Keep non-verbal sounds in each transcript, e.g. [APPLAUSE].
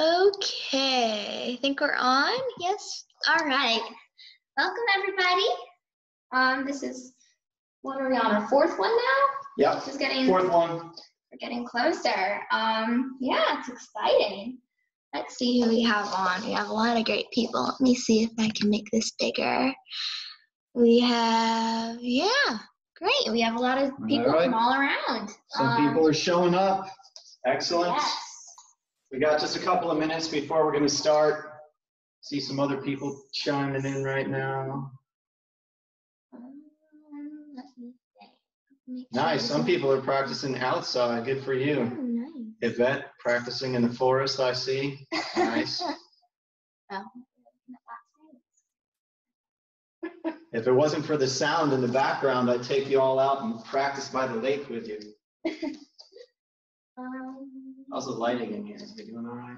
Okay, I think we're on. Yes. All right. Welcome, everybody. Um, this is what are we on? Our fourth one now. Yeah, This is getting fourth one. we're getting closer. Um, yeah, it's exciting. Let's see who we have on. We have a lot of great people. Let me see if I can make this bigger. We have, yeah, great. We have a lot of people right. from all around. Some Um, people are showing up. Excellent. Yes. We got just a couple of minutes before we're gonna start. See some other people chiming in right now. Um, let me think. Make sure Nice, some people are practicing outside, good for Oh, you. nice. Yvette, practicing in the forest, I see. Nice. [LAUGHS] Oh, If it wasn't for the sound in the background, I'd take you all out and practice by the lake with you. [LAUGHS] um, How's the lighting in here? Is it doing all right?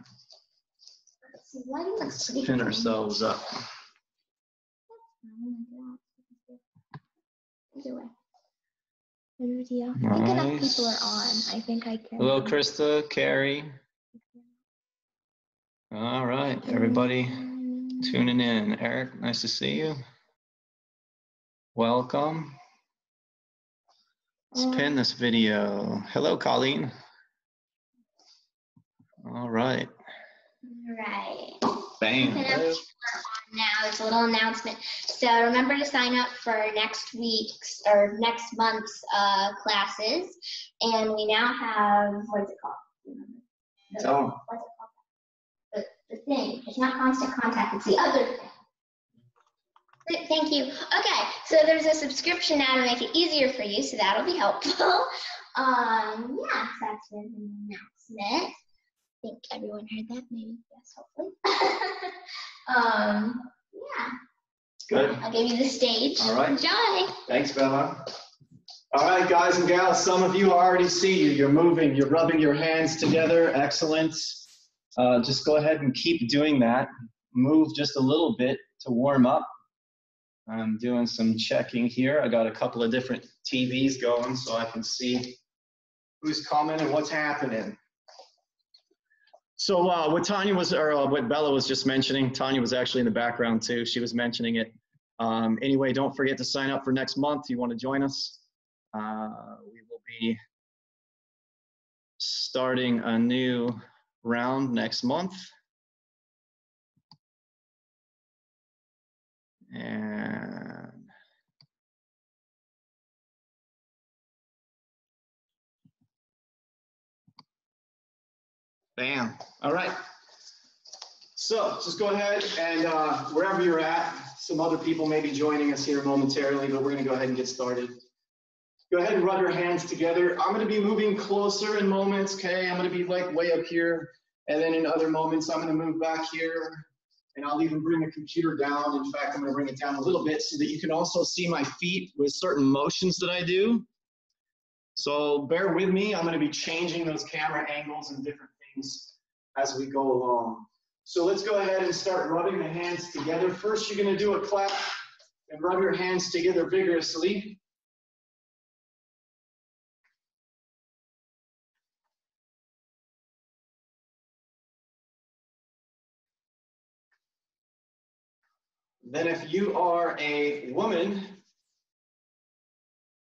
let's see, lighting looks Let's pretty pin good. ourselves up. Either way. Video. I think enough people are on. I think I can. Hello, Krista, Carrie. All right, everybody Um, tuning in. Eric, nice to see you. Welcome. Let's pin this video. Hello, Colleen. All right. All right. Bam. Open up to on now. It's a little announcement. So remember to sign up for next week's or next month's uh, classes. And we now have what is it called? The- Tell 'em. What's it called? The, the thing. It's not constant contact. It's the other thing. Thank you. Okay, so there's a subscription now to make it easier for you, so that'll be helpful. [LAUGHS] Um, yeah, that's an announcement. I think everyone heard that, maybe. Yes, hopefully. [LAUGHS] um, yeah. Good. I'll give you the stage. All right. Enjoy. Thanks, Bella. All right, guys and gals, some of you already see you. You're moving, you're rubbing your hands together. Excellent. Uh, just go ahead and keep doing that. Move just a little bit to warm up. I'm doing some checking here. I got a couple of different TVs going so I can see who's coming and what's happening. So uh, what Tanya was, or uh, what Bella was just mentioning, Tanya was actually in the background too. She was mentioning it. Um, anyway, don't forget to sign up for next month. You want to join us? Uh, we will be starting a new round next month. And bam. All right. So just go ahead and uh, wherever you're at, some other people may be joining us here momentarily, but we're going to go ahead and get started. Go ahead and rub your hands together. I'm going to be moving closer in moments, okay? I'm going to be like way up here. And then in other moments, I'm going to move back here. And I'll even bring the computer down. In fact, I'm going to bring it down a little bit so that you can also see my feet with certain motions that I do. So bear with me. I'm going to be changing those camera angles and different things as we go along. So let's go ahead and start rubbing the hands together. First, you're going to do a clap and rub your hands together vigorously. Then if you are a woman,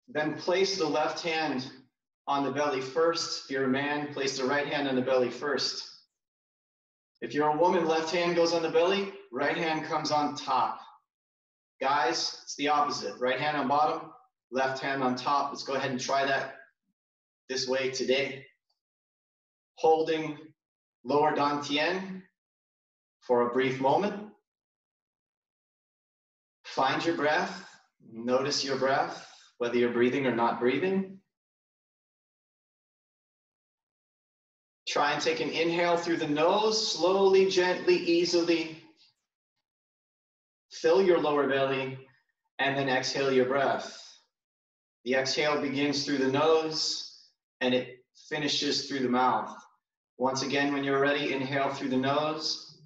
then place the left hand on the belly first. If you're a man, place the right hand on the belly first. If you're a woman, left hand goes on the belly, right hand comes on top. Guys, it's the opposite. Right hand on bottom, left hand on top. Let's go ahead and try that this way today. Holding lower dantian for a brief moment. Find your breath. Notice your breath, whether you're breathing or not breathing. Try and take an inhale through the nose, slowly, gently, easily. Fill your lower belly, and then exhale your breath. The exhale begins through the nose, and it finishes through the mouth. Once again, when you're ready, inhale through the nose.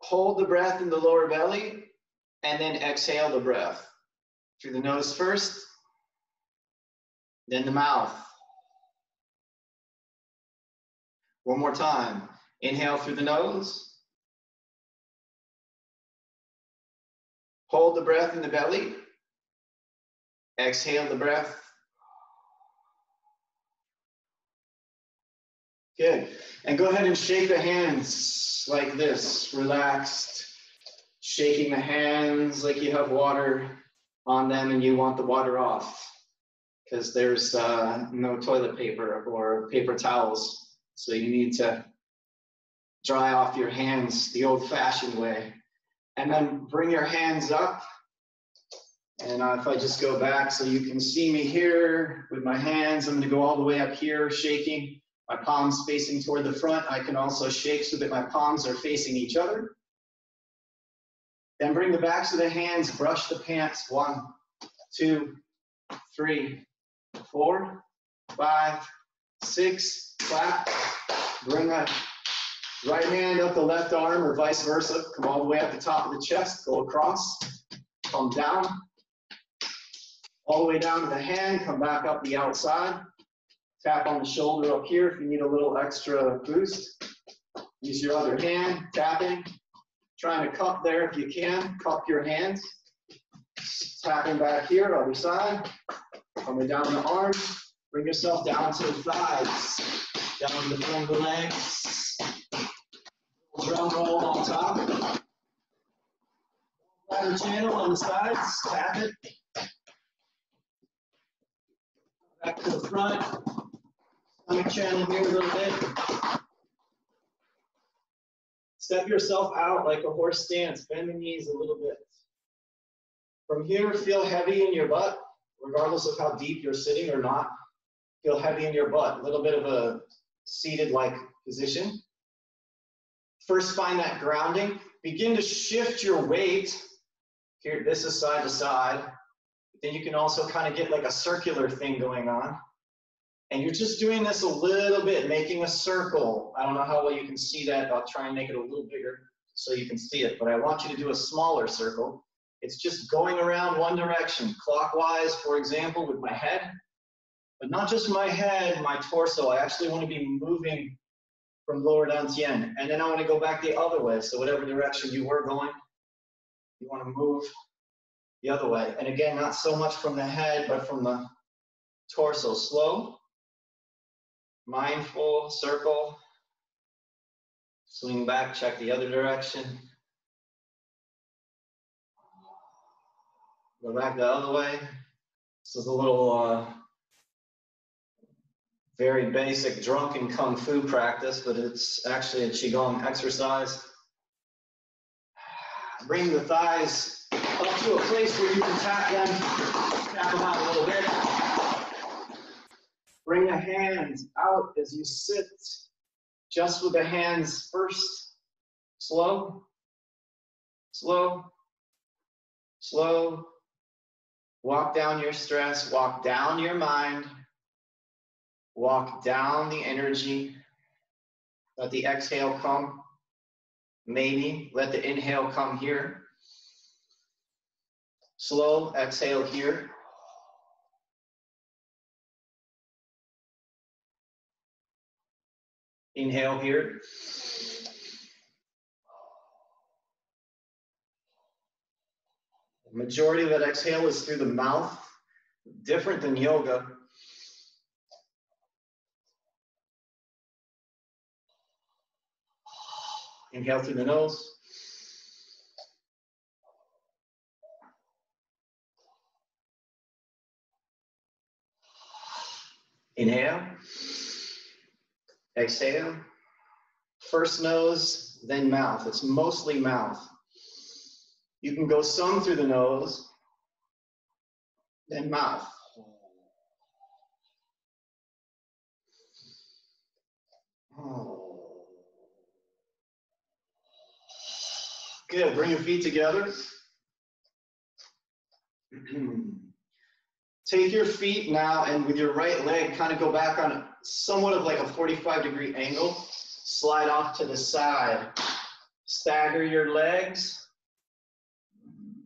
Hold the breath in the lower belly, and then exhale the breath. Through the nose first, then the mouth. One more time. Inhale through the nose. Hold the breath in the belly. Exhale the breath. Good. And go ahead and shake the hands like this, relaxed. Shaking the hands like you have water on them and you want the water off because there's uh, no toilet paper or paper towels. So you need to dry off your hands the old fashioned way. And then bring your hands up. And uh, if I just go back so you can see me here with my hands, I'm gonna go all the way up here shaking. My palms facing toward the front. I can also shake so that my palms are facing each other. Then bring the backs of the hands, brush the pants. One, two, three, four, five, six, clap. Bring that right hand up the left arm or vice versa. Come all the way up the top of the chest, go across, come down. All the way down to the hand, come back up the outside. Tap on the shoulder up here if you need a little extra boost. Use your other hand, tapping. Trying to cup there if you can, cup your hands. Tapping back here, other side. Coming down the arms. Bring yourself down to the thighs. Down to the front of the legs. Drum roll on top. Bladder channel on the sides. Tap it. Back to the front. Stomach channel here a little bit. Step yourself out like a horse stance. Bend the knees a little bit. From here, feel heavy in your butt, regardless of how deep you're sitting or not. Feel heavy in your butt. A little bit of a seated like position. First, find that grounding. Begin to shift your weight. Here, this is side to side. Then you can also kind of get like a circular thing going on. And you're just doing this a little bit, making a circle. I don't know how well you can see that. I'll try and make it a little bigger so you can see it. But I want you to do a smaller circle. It's just going around one direction, clockwise, for example, with my head. But not just my head, my torso. I actually want to be moving from lower down dantian. And then I want to go back the other way. So whatever direction you were going, you want to move the other way. And again, not so much from the head, but from the torso. Slow, mindful, circle. Swing back, check the other direction. Go back the other way. This is a little uh, very basic drunken kung fu practice, but it's actually a qigong exercise. Bring the thighs up to a place where you can tap them, tap them out a little bit. Bring the hands out as you sit, just with the hands first. Slow, slow, slow. Walk down your stress, walk down your mind, walk down the energy. Let the exhale come. Maybe let the inhale come here. Slow exhale here. Inhale here. Majority of that exhale is through the mouth, different than yoga. Inhale through the nose. Inhale. Exhale. First nose, then mouth. It's mostly mouth. You can go some through the nose, then mouth. Good. Bring your feet together. [CLEARS THROAT] Take your feet now and with your right leg, kind of go back on somewhat of like a 45 degree angle. Slide off to the side. Stagger your legs.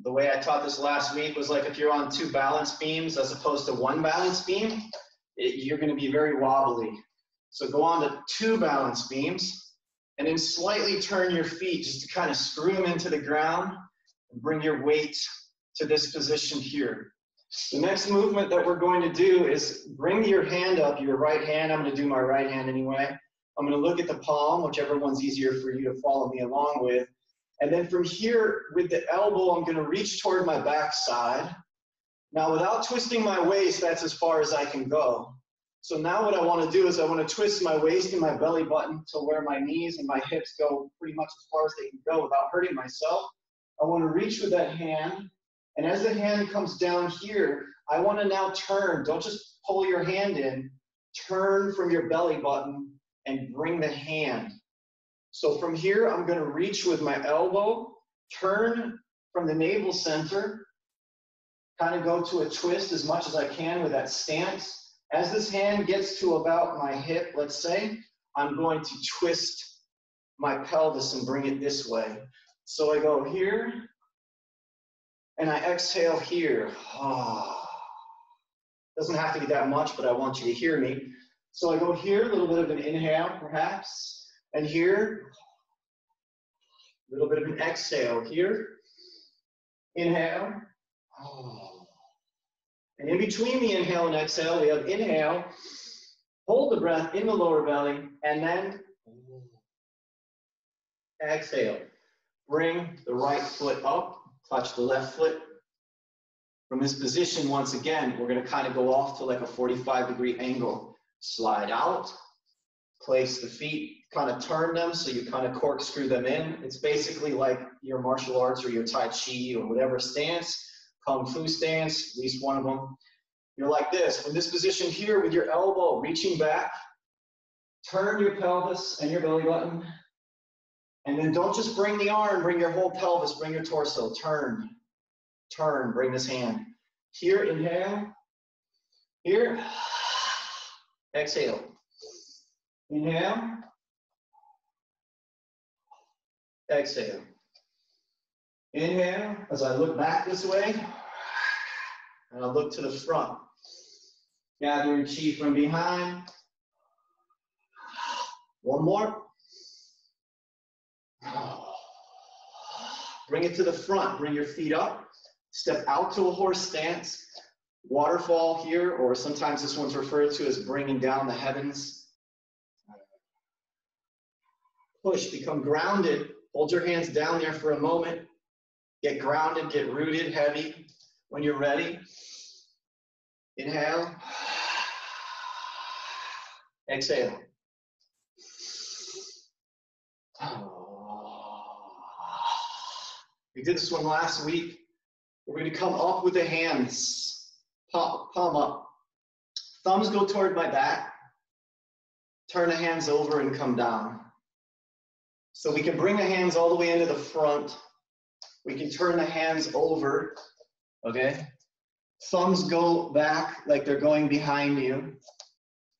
The way I taught this last week was like if you're on two balance beams as opposed to one balance beam, it, you're going to be very wobbly. So go on to two balance beams and then slightly turn your feet just to kind of screw them into the ground and bring your weight to this position here. The next movement that we're going to do is bring your hand up, your right hand. I'm going to do my right hand anyway. I'm going to look at the palm, whichever one's easier for you to follow me along with. And then from here, with the elbow, I'm going to reach toward my backside. Now, without twisting my waist, that's as far as I can go. So now what I want to do is I want to twist my waist and my belly button to where my knees and my hips go pretty much as far as they can go without hurting myself. I want to reach with that hand. And as the hand comes down here, I want to now turn. Don't just pull your hand in. Turn from your belly button and bring the hand. So from here, I'm going to reach with my elbow, turn from the navel center, kind of go to a twist as much as I can with that stance as this hand gets to about my hip, let's say, I'm going to twist my pelvis and bring it this way. So I go here, and I exhale here. [SIGHS] Doesn't have to be that much, but I want you to hear me. So I go here, a little bit of an inhale, perhaps, and here, a little bit of an exhale here. Inhale. Oh. And in between the inhale and exhale, we have inhale, hold the breath in the lower belly, and then exhale. Bring the right foot up, touch the left foot. From this position, once again, we're gonna kind of go off to like a 45 degree angle. Slide out, place the feet, kind of turn them so you kind of corkscrew them in. It's basically like your martial arts or your Tai Chi or whatever stance Kung Fu stance, at least one of them. You're like this, from this position here with your elbow reaching back, turn your pelvis and your belly button. And then don't just bring the arm, bring your whole pelvis, bring your torso. Turn, turn, bring this hand. Here, inhale. Here, [SIGHS] exhale. Inhale. Exhale. Inhale, as I look back this way, and I look to the front. Gathering chi from behind. One more. Bring it to the front. Bring your feet up. Step out to a horse stance. Waterfall here, or sometimes this one's referred to as bringing down the heavens. Push, become grounded. Hold your hands down there for a moment. Get grounded, get rooted, heavy. When you're ready, inhale, exhale. We did this one last week. We're going to come up with the hands, palm, up. Thumbs go toward my back. Turn the hands over and come down. So we can bring the hands all the way into the front we can turn the hands over, okay? Thumbs go back like they're going behind you,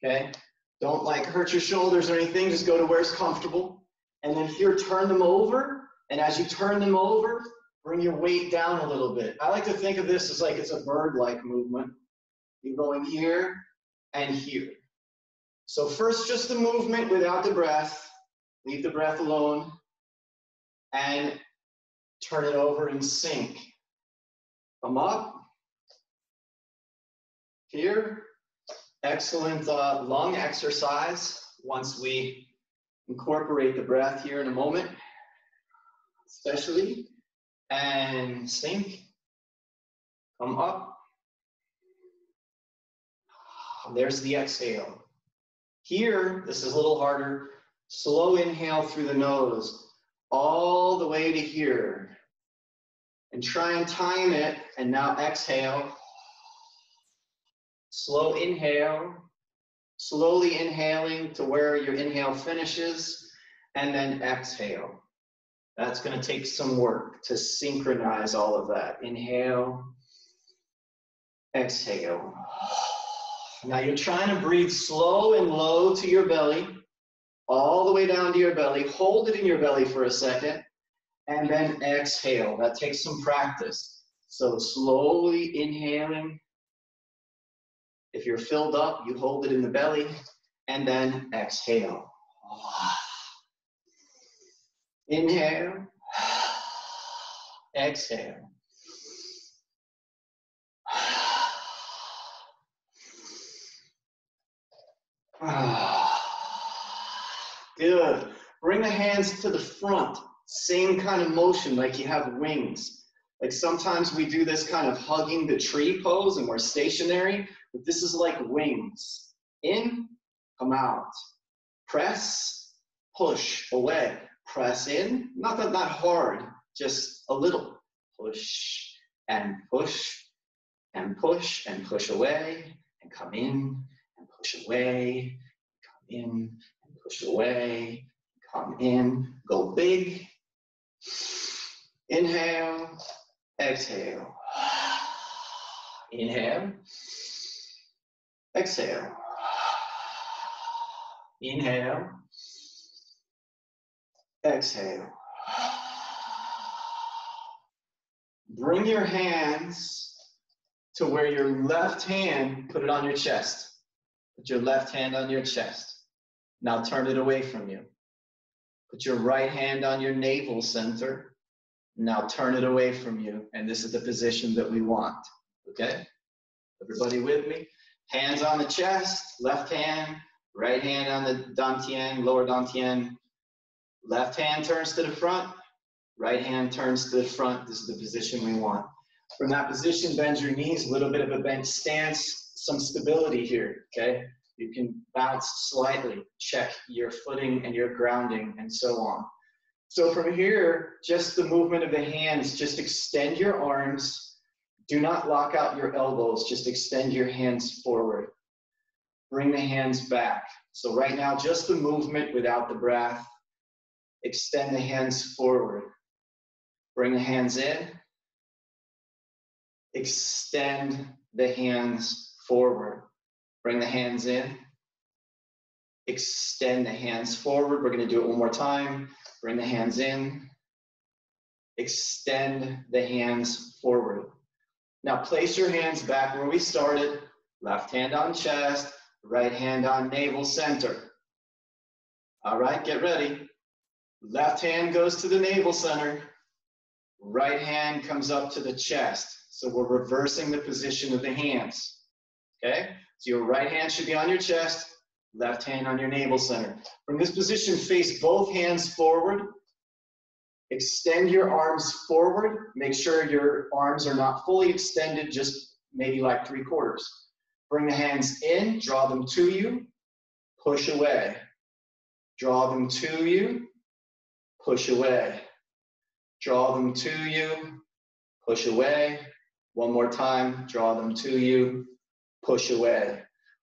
okay? Don't like hurt your shoulders or anything, just go to where it's comfortable. And then here, turn them over. And as you turn them over, bring your weight down a little bit. I like to think of this as like it's a bird-like movement. You're going here and here. So first, just the movement without the breath. Leave the breath alone. And turn it over and sink. Come up. Here, excellent uh, lung exercise once we incorporate the breath here in a moment, especially. And sink. Come up. There's the exhale. Here, this is a little harder. Slow inhale through the nose all the way to here. And try and time it. And now exhale. Slow inhale. Slowly inhaling to where your inhale finishes. And then exhale. That's going to take some work to synchronize all of that. Inhale. Exhale. Now you're trying to breathe slow and low to your belly all the way down to your belly. Hold it in your belly for a second, and then exhale. That takes some practice. So slowly inhaling. If you're filled up, you hold it in the belly. and then exhale. Inhale, exhale. Good. Bring the hands to the front. Same kind of motion like you have wings. Like sometimes we do this kind of hugging the tree pose and we're stationary, but this is like wings. In, come out. Press, push away. Press in, not that not hard, just a little. Push and push and push and push away and come in and push away, come in push away, come in, go big. Inhale, exhale. Inhale, exhale. Inhale, exhale. Bring your hands to where your left hand, put it on your chest. Put your left hand on your chest. Now turn it away from you. Put your right hand on your navel center. Now turn it away from you. And this is the position that we want. Okay? Everybody with me? Hands on the chest, left hand, right hand on the dantian, lower dantian. Left hand turns to the front, right hand turns to the front. This is the position we want. From that position, bend your knees, a little bit of a bent stance, some stability here, okay? You can bounce slightly, check your footing and your grounding, and so on. So from here, just the movement of the hands, just extend your arms. Do not lock out your elbows, just extend your hands forward. Bring the hands back. So right now, just the movement without the breath. Extend the hands forward. Bring the hands in. Extend the hands forward. Bring the hands in. Extend the hands forward. We're going to do it one more time. Bring the hands in. Extend the hands forward. Now place your hands back where we started. Left hand on chest, right hand on navel center. All right, get ready. Left hand goes to the navel center. Right hand comes up to the chest. So we're reversing the position of the hands. Okay? So your right hand should be on your chest, left hand on your navel center. From this position, face both hands forward. Extend your arms forward. Make sure your arms are not fully extended, just maybe like three quarters. Bring the hands in, draw them to you, push away. Draw them to you, push away. Draw them to you, push away. One more time, draw them to you, push away.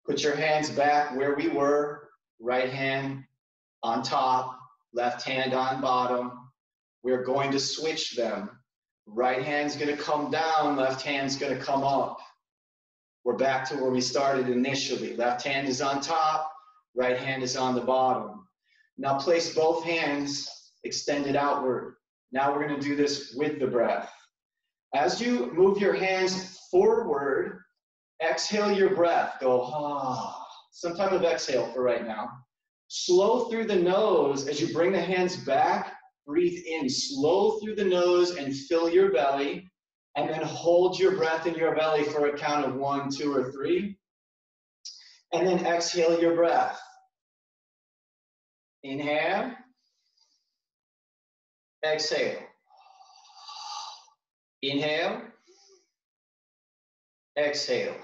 Put your hands back where we were, right hand on top, left hand on bottom. We're going to switch them. Right hand's gonna come down, left hand's gonna come up. We're back to where we started initially. Left hand is on top, right hand is on the bottom. Now place both hands extended outward. Now we're gonna do this with the breath. As you move your hands forward, exhale your breath. Go, ah, some type of exhale for right now. Slow through the nose as you bring the hands back. Breathe in, slow through the nose and fill your belly. And then hold your breath in your belly for a count of one, two, or three. And then exhale your breath. Inhale. Exhale. Inhale. Exhale.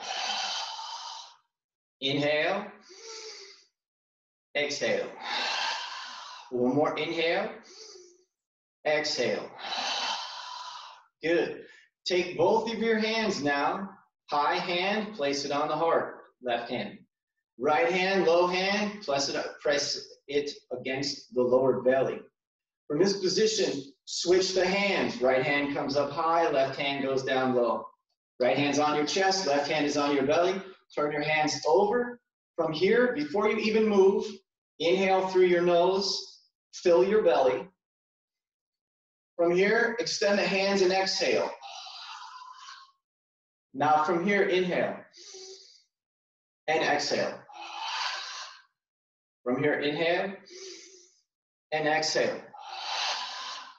Inhale. Exhale. One more inhale. Exhale. Good. Take both of your hands now. High hand, place it on the heart. Left hand. Right hand, low hand, press it, up, press it against the lower belly. From this position, switch the hands. Right hand comes up high, left hand goes down low. Right hand's on your chest, left hand is on your belly. Turn your hands over. From here, before you even move, inhale through your nose, fill your belly. From here, extend the hands and exhale. Now from here, inhale and exhale. From here, inhale and exhale.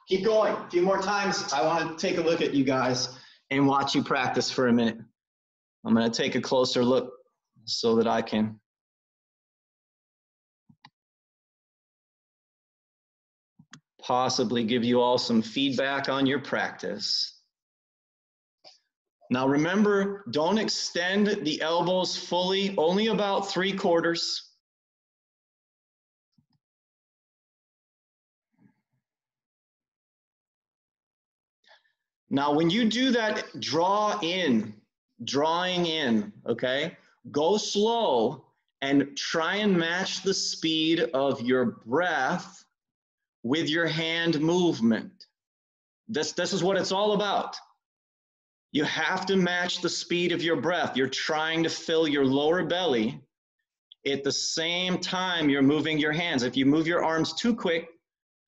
Keep going. A few more times. I want to take a look at you guys and watch you practice for a minute. I'm going to take a closer look so that I can possibly give you all some feedback on your practice. Now remember, don't extend the elbows fully, only about three quarters. Now, when you do that draw in, drawing in, okay, go slow and try and match the speed of your breath with your hand movement. This, this is what it's all about. You have to match the speed of your breath. You're trying to fill your lower belly at the same time you're moving your hands. If you move your arms too quick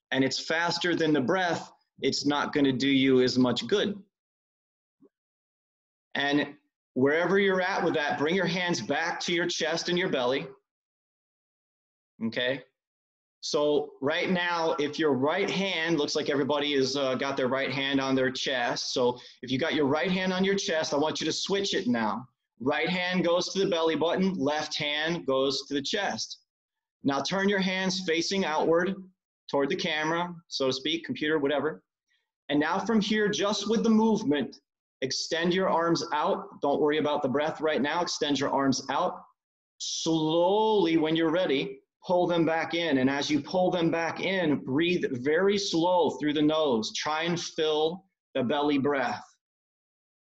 and it's faster than the breath, it's not going to do you as much good. And wherever you're at with that, bring your hands back to your chest and your belly. Okay. So right now, if your right hand looks like everybody has uh, got their right hand on their chest. So if you got your right hand on your chest, I want you to switch it now. Right hand goes to the belly button, left hand goes to the chest. Now turn your hands facing outward toward the camera, so to speak, computer, whatever. And now from here, just with the movement, extend your arms out. Don't worry about the breath right now. Extend your arms out. Slowly, when you're ready, pull them back in. And as you pull them back in, breathe very slow through the nose. Try and fill the belly breath.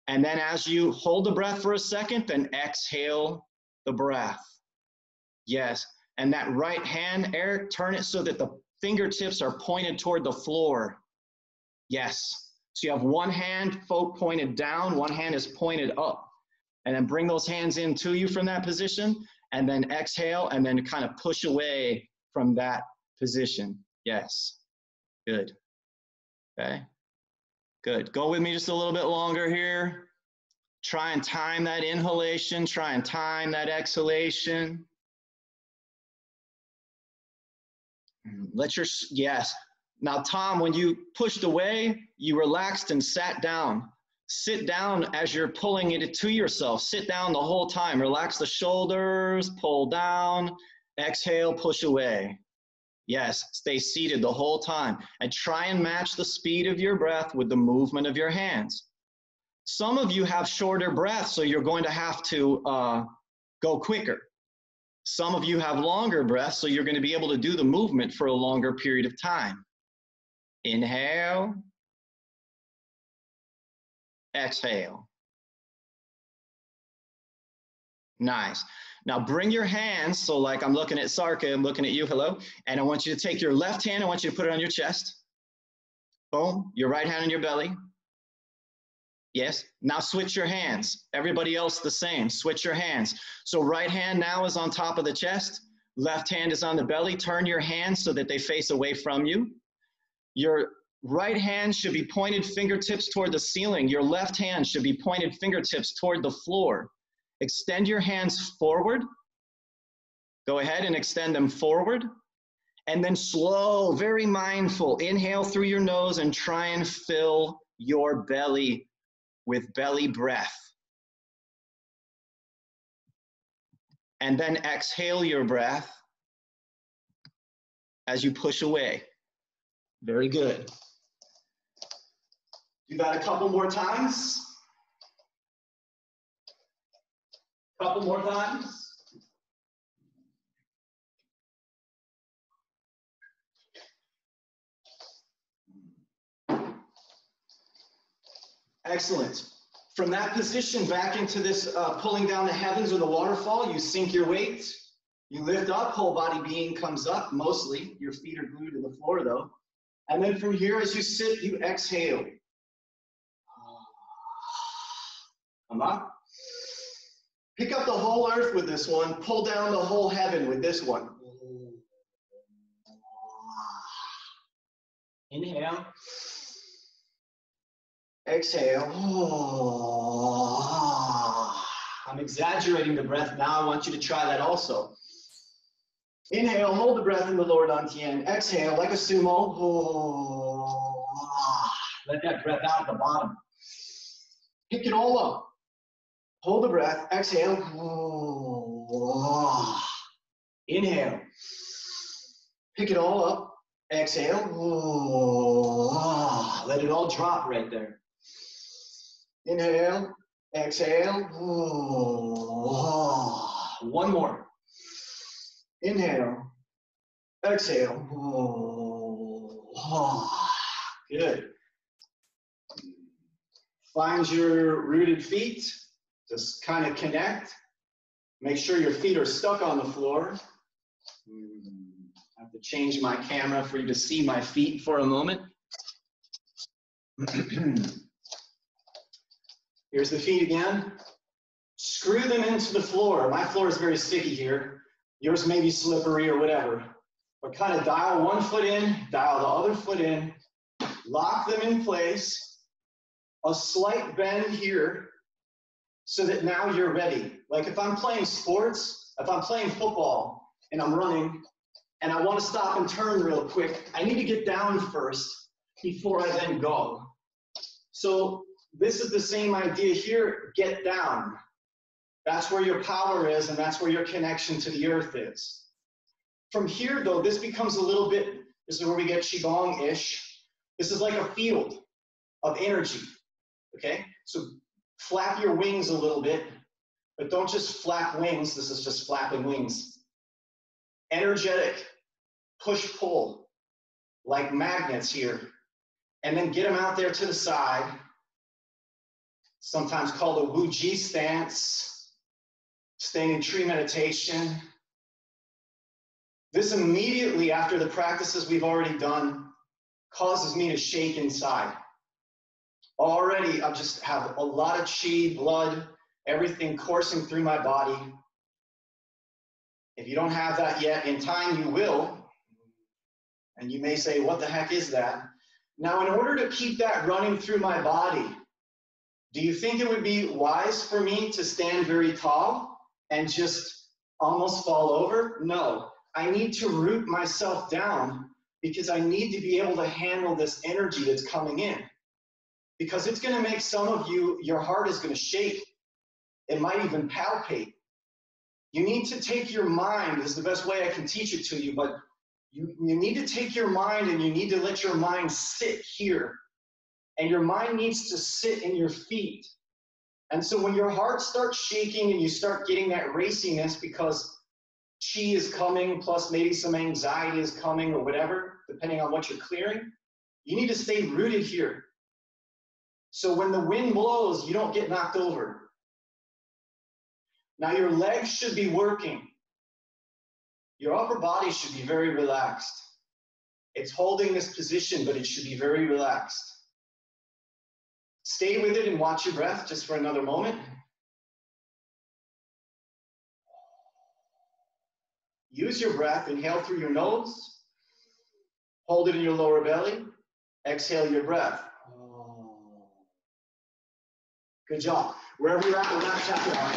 And then as you hold the breath for a second, then exhale the breath. Yes. And that right hand, Eric, turn it so that the fingertips are pointed toward the floor. Yes. So you have one hand pointed down, one hand is pointed up. And then bring those hands in to you from that position and then exhale and then kind of push away from that position. Yes. Good. Okay. Good. Go with me just a little bit longer here. Try and time that inhalation. Try and time that exhalation. Let your, yes. Now, Tom, when you pushed away, you relaxed and sat down. Sit down as you're pulling it to yourself. Sit down the whole time. Relax the shoulders, pull down, exhale, push away. Yes, stay seated the whole time and try and match the speed of your breath with the movement of your hands. Some of you have shorter breaths, so you're going to have to uh, go quicker. Some of you have longer breaths, so you're going to be able to do the movement for a longer period of time. Inhale, exhale. Nice. Now bring your hands, so like I'm looking at Sarka, I'm looking at you, hello, and I want you to take your left hand, I want you to put it on your chest. Boom, your right hand on your belly. Yes, now switch your hands. Everybody else the same, switch your hands. So right hand now is on top of the chest, left hand is on the belly. Turn your hands so that they face away from you. Your right hand should be pointed fingertips toward the ceiling. Your left hand should be pointed fingertips toward the floor. Extend your hands forward. Go ahead and extend them forward. And then slow, very mindful. Inhale through your nose and try and fill your belly with belly breath. And then exhale your breath as you push away. Very good. Do that a couple more times. Couple more times. Excellent. From that position back into this uh, pulling down the heavens or the waterfall, you sink your weight, you lift up, whole body being comes up mostly. Your feet are glued to the floor though. And then from here, as you sit, you exhale. Come up. Pick up the whole earth with this one. Pull down the whole heaven with this one. Inhale. Exhale. [SIGHS] I'm exaggerating the breath now. I want you to try that also. Inhale, hold the breath in the lower dantian. Exhale, like a sumo. [SIGHS] Let that breath out at the bottom. Pick it all up. Hold the breath. Exhale. [SIGHS] Inhale. Pick it all up. Exhale. Let it all drop right there. Inhale. Exhale. One more. Inhale. Exhale. Good. Find your rooted feet. Just kind of connect. Make sure your feet are stuck on the floor. I have to change my camera for you to see my feet for a moment. [CLEARS THROAT] Here's the feet again. Screw them into the floor. My floor is very sticky here. Yours may be slippery or whatever. But kind of dial one foot in, dial the other foot in, lock them in place. A slight bend here so that now you're ready. Like if I'm playing sports, if I'm playing football and I'm running and I want to stop and turn real quick, I need to get down first before I then go. So this is the same idea here, get down. That's where your power is, and that's where your connection to the earth is. From here, though, this becomes a little bit, this is where we get Qigong-ish. This is like a field of energy, okay? So flap your wings a little bit, but don't just flap wings. This is just flapping wings. Energetic, push-pull, like magnets here. And then get them out there to the side, sometimes called a Wu Ji stance staying in tree meditation. This immediately after the practices we've already done causes me to shake inside. Already, I just have a lot of chi, blood, everything coursing through my body. If you don't have that yet, in time you will. And you may say, What the heck is that? Now, in order to keep that running through my body, do you think it would be wise for me to stand very tall? and just almost fall over? No, I need to root myself down because I need to be able to handle this energy that's coming in. Because it's going to make some of you, your heart is going to shake. It might even palpate. You need to take your mind, is the best way I can teach it to you, but you, you need to take your mind and you need to let your mind sit here. And your mind needs to sit in your feet. And so when your heart starts shaking and you start getting that raciness because chi is coming, plus maybe some anxiety is coming or whatever, depending on what you're clearing, you need to stay rooted here. So when the wind blows, you don't get knocked over. Now your legs should be working. Your upper body should be very relaxed. It's holding this position, but it should be very relaxed. Stay with it and watch your breath just for another moment. Use your breath. Inhale through your nose. Hold it in your lower belly. Exhale your breath. Good job. Wherever you're at, we're not checking out.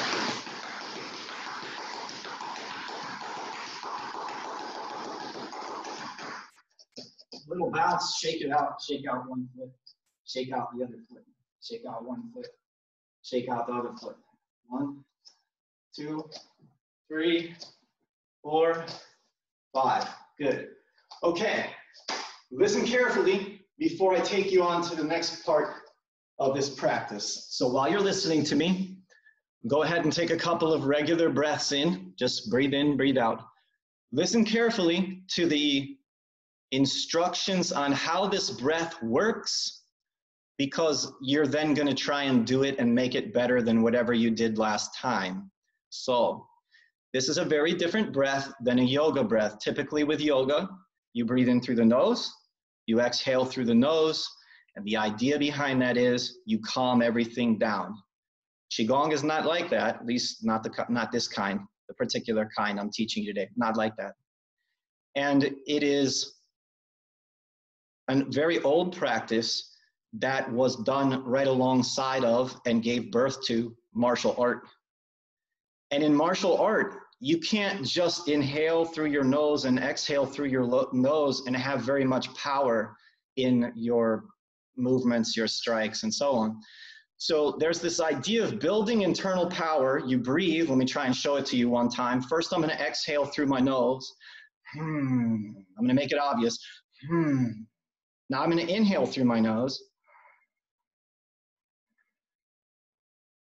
Little bounce, shake it out, shake out one foot, shake out the other foot. Shake out one foot. Shake out the other foot. One, two, three, four, five. Good. Okay. Listen carefully before I take you on to the next part of this practice. So while you're listening to me, go ahead and take a couple of regular breaths in. Just breathe in, breathe out. Listen carefully to the instructions on how this breath works because you're then going to try and do it and make it better than whatever you did last time. So, this is a very different breath than a yoga breath. Typically, with yoga, you breathe in through the nose, you exhale through the nose, and the idea behind that is you calm everything down. Qigong is not like that, at least not, the, not this kind, the particular kind I'm teaching you today, not like that. And it is a very old practice that was done right alongside of and gave birth to martial art. And in martial art, you can't just inhale through your nose and exhale through your lo- nose and have very much power in your movements, your strikes, and so on. So there's this idea of building internal power. You breathe. Let me try and show it to you one time. First, I'm going to exhale through my nose. Hmm. I'm going to make it obvious. Hmm. Now I'm going to inhale through my nose.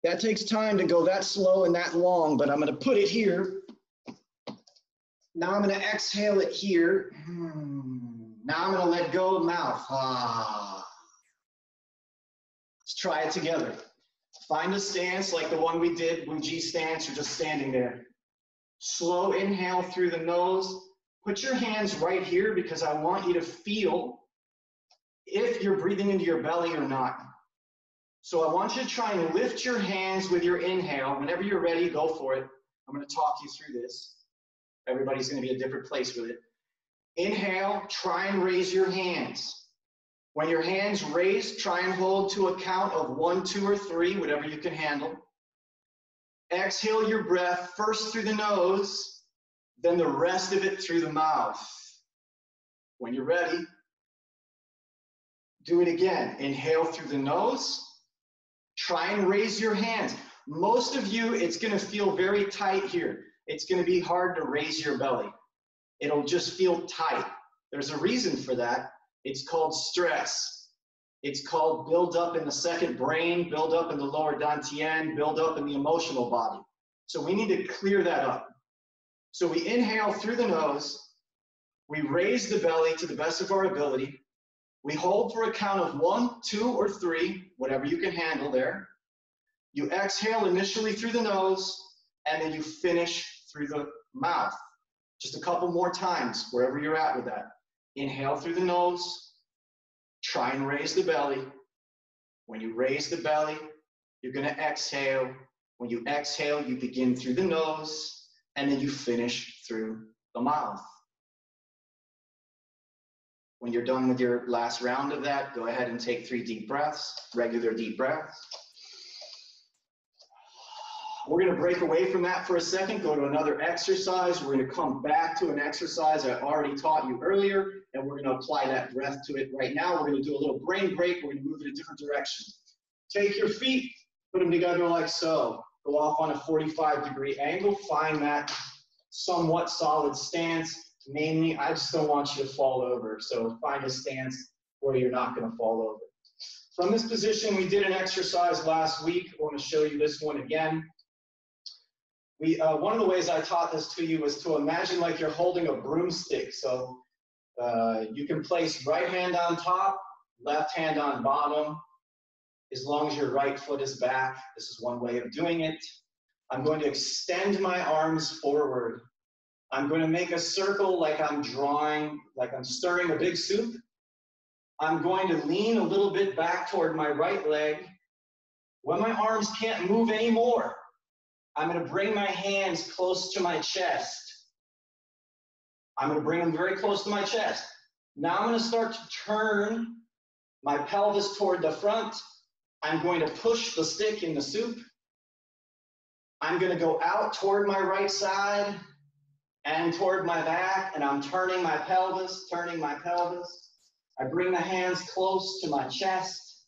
That takes time to go that slow and that long, but I'm going to put it here. Now I'm going to exhale it here. Hmm. Now I'm going to let go mouth. Ah. Let's try it together. Find a stance like the one we did, Wuji stance, you're just standing there. Slow inhale through the nose. Put your hands right here because I want you to feel if you're breathing into your belly or not. So I want you to try and lift your hands with your inhale. Whenever you're ready, go for it. I'm going to talk you through this. Everybody's going to be a different place with it. Inhale, try and raise your hands. When your hands raised, try and hold to a count of one, two, or three, whatever you can handle. Exhale your breath first through the nose, then the rest of it through the mouth. When you're ready, do it again. Inhale through the nose. Try and raise your hands. Most of you, it's going to feel very tight here. It's going to be hard to raise your belly. It'll just feel tight. There's a reason for that. It's called stress. It's called build up in the second brain, build up in the lower dantian, build up in the emotional body. So we need to clear that up. So we inhale through the nose, we raise the belly to the best of our ability, we hold for a count of one, two, or three, whatever you can handle there. You exhale initially through the nose, and then you finish through the mouth. Just a couple more times, wherever you're at with that. Inhale through the nose. Try and raise the belly. When you raise the belly, you're going to exhale. When you exhale, you begin through the nose, and then you finish through the mouth. When you're done with your last round of that, go ahead and take three deep breaths, regular deep breaths. We're going to break away from that for a second, go to another exercise. We're going to come back to an exercise I already taught you earlier, and we're going to apply that breath to it right now. We're going to do a little brain break. We're going to move in a different direction. Take your feet, put them together like so. Go off on a 45 degree angle. Find that somewhat solid stance. Mainly, I just don't want you to fall over. So find a stance where you're not going to fall over. From this position, we did an exercise last week. I want to show you this one again. We, uh, one of the ways I taught this to you was to imagine like you're holding a broomstick. So uh, you can place right hand on top, left hand on bottom, as long as your right foot is back. This is one way of doing it. I'm going to extend my arms forward. I'm going to make a circle like I'm drawing, like I'm stirring a big soup. I'm going to lean a little bit back toward my right leg. When my arms can't move anymore, I'm going to bring my hands close to my chest. I'm going to bring them very close to my chest. Now I'm going to start to turn my pelvis toward the front. I'm going to push the stick in the soup. I'm going to go out toward my right side and toward my back, and I'm turning my pelvis, turning my pelvis. I bring the hands close to my chest.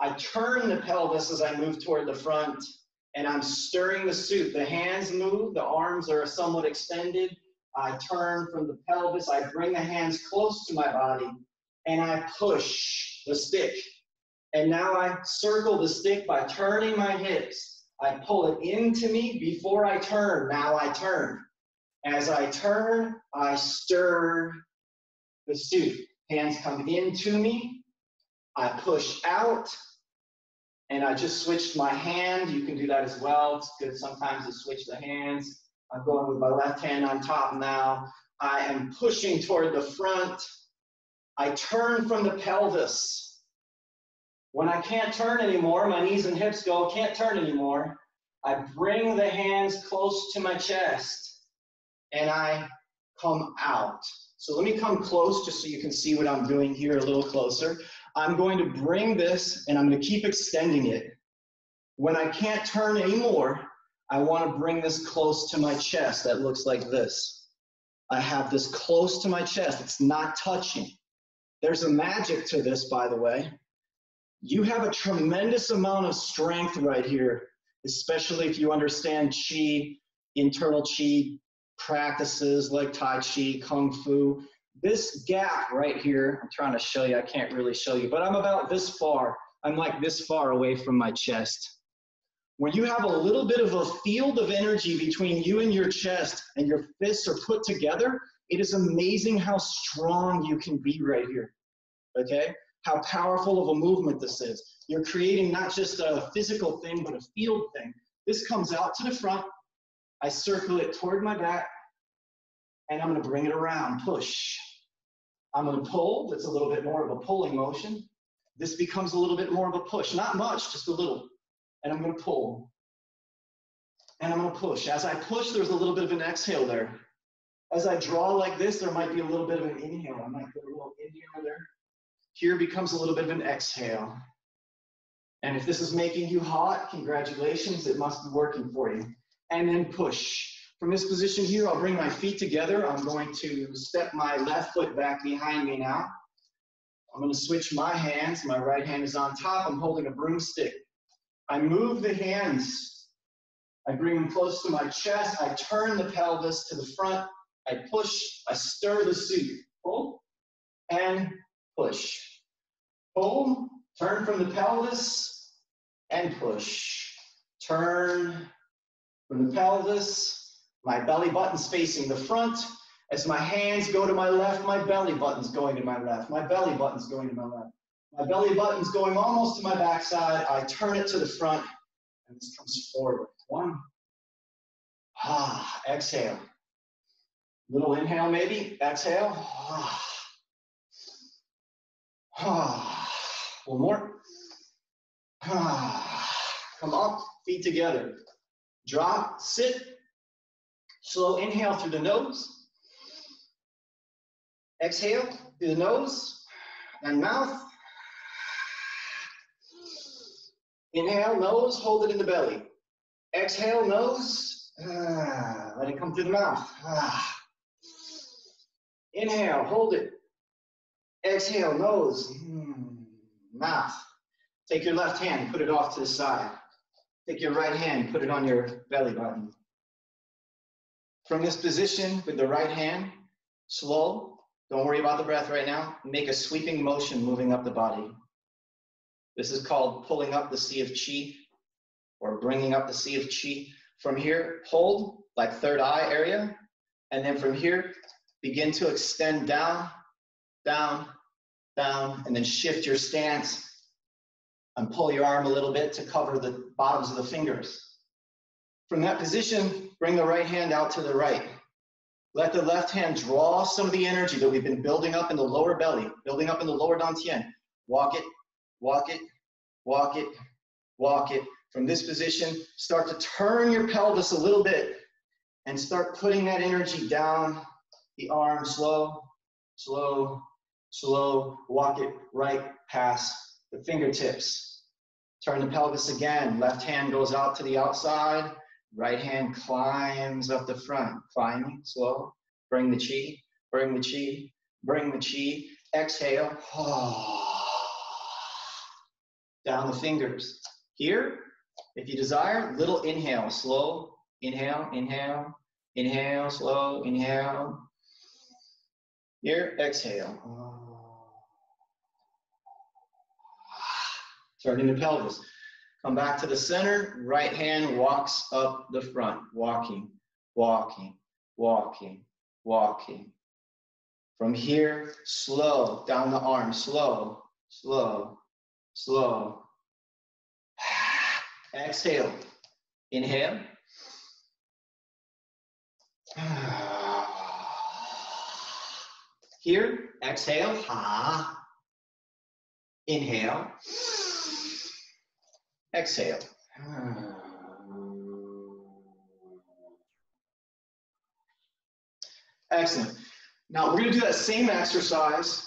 I turn the pelvis as I move toward the front and I'm stirring the soup. The hands move, the arms are somewhat extended. I turn from the pelvis, I bring the hands close to my body, and I push the stick. And now I circle the stick by turning my hips. I pull it into me before I turn. Now I turn. As I turn, I stir the soup. Hands come into me. I push out and I just switched my hand. You can do that as well. It's good sometimes to switch the hands. I'm going with my left hand on top now. I am pushing toward the front. I turn from the pelvis. When I can't turn anymore, my knees and hips go, can't turn anymore. I bring the hands close to my chest and I come out. So let me come close just so you can see what I'm doing here a little closer. I'm going to bring this and I'm going to keep extending it. When I can't turn anymore, I want to bring this close to my chest. That looks like this. I have this close to my chest. It's not touching. There's a magic to this, by the way. You have a tremendous amount of strength right here, especially if you understand Qi, internal Qi practices like Tai Chi, Kung Fu. This gap right here, I'm trying to show you, I can't really show you, but I'm about this far. I'm like this far away from my chest. When you have a little bit of a field of energy between you and your chest and your fists are put together, it is amazing how strong you can be right here. Okay? How powerful of a movement this is. You're creating not just a physical thing, but a field thing. This comes out to the front. I circle it toward my back, and I'm going to bring it around, push. I'm going to pull. That's a little bit more of a pulling motion. This becomes a little bit more of a push. Not much, just a little and I'm going to pull. And I'm going to push. As I push, there's a little bit of an exhale there. As I draw like this, there might be a little bit of an inhale. I might put a little inhale there. Here becomes a little bit of an exhale. And if this is making you hot, congratulations, it must be working for you. And then push. From this position here, I'll bring my feet together. I'm going to step my left foot back behind me now. I'm going to switch my hands. My right hand is on top. I'm holding a broomstick. I move the hands. I bring them close to my chest. I turn the pelvis to the front. I push. I stir the suit. Pull and push. Pull, turn from the pelvis and push. Turn from the pelvis. My belly button's facing the front. As my hands go to my left, my belly button's going to my left. My belly button's going to my left. My belly button's going almost to my backside. I turn it to the front, and this comes forward. One. Ah, exhale. Little inhale, maybe. Exhale. Ah. Ah. One more. Ah. Come up, feet together. Drop, sit. Slow inhale through the nose. Exhale through the nose and mouth. Inhale, nose, hold it in the belly. Exhale, nose, ah, let it come through the mouth. Ah. Inhale, hold it. Exhale, nose, mm, mouth. Take your left hand, put it off to the side. Take your right hand, put it on your belly button. From this position with the right hand, slow, don't worry about the breath right now, make a sweeping motion moving up the body. This is called pulling up the sea of chi or bringing up the sea of chi. From here, hold like third eye area. And then from here, begin to extend down, down, down, and then shift your stance and pull your arm a little bit to cover the bottoms of the fingers. From that position, bring the right hand out to the right. Let the left hand draw some of the energy that we've been building up in the lower belly, building up in the lower dantian. Walk it walk it, walk it, walk it. From this position, start to turn your pelvis a little bit and start putting that energy down the arm slow, slow, slow. Walk it right past the fingertips. Turn the pelvis again. Left hand goes out to the outside. Right hand climbs up the front. Climbing, slow. Bring the chi, bring the chi, bring the chi. Exhale. [SIGHS] Down the fingers. Here, if you desire, little inhale, slow, inhale, inhale, inhale, slow, inhale. Here, exhale. Turning the pelvis. Come back to the center, right hand walks up the front, walking, walking, walking, walking. From here, slow, down the arm, slow, slow, slow. [SIGHS] Exhale. Inhale. [SIGHS] Here, exhale. Ha. Inhale. Exhale. Excellent. Now we're going to do that same exercise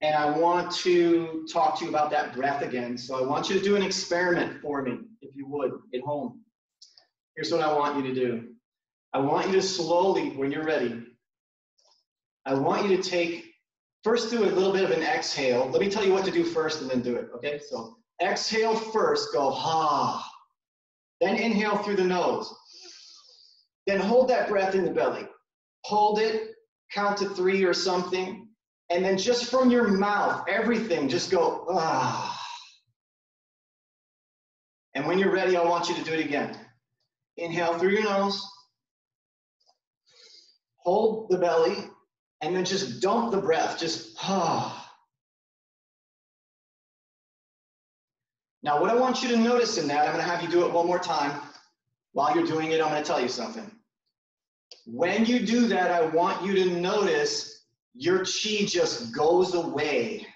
and I want to talk to you about that breath again. So I want you to do an experiment for me, if you would, at home. here's what I want you to do. I want you to slowly, when you're ready, I want you to take, first do a little bit of an exhale. Let me tell you what to do first and then do it, okay? So exhale first, go ha. Then inhale through the nose. Then hold that breath in the belly. Hold it, count to three or something, and then just from your mouth, everything, just go ah. And when you're ready, I want you to do it again. Inhale through your nose. Hold the belly, and then just dump the breath. Just ah. Now, what I want you to notice in that, I'm going to have you do it one more time. While you're doing it, I'm going to tell you something. When you do that, I want you to notice your chi just goes away.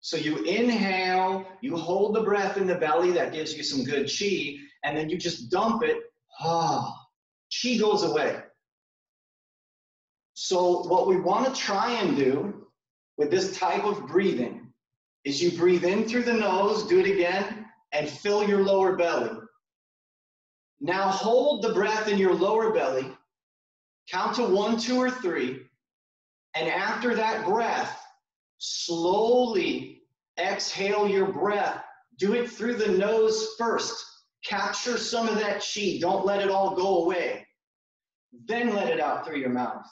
So you inhale, you hold the breath in the belly, that gives you some good chi, and then you just dump it, ah, chi goes away. So what we want to try and do with this type of breathing is you breathe in through the nose, do it again, and fill your lower belly. Now hold the breath in your lower belly, count to one, two, or three, and after that breath, slowly exhale your breath. Do it through the nose first. Capture some of that chi. Don't let it all go away. Then let it out through your mouth.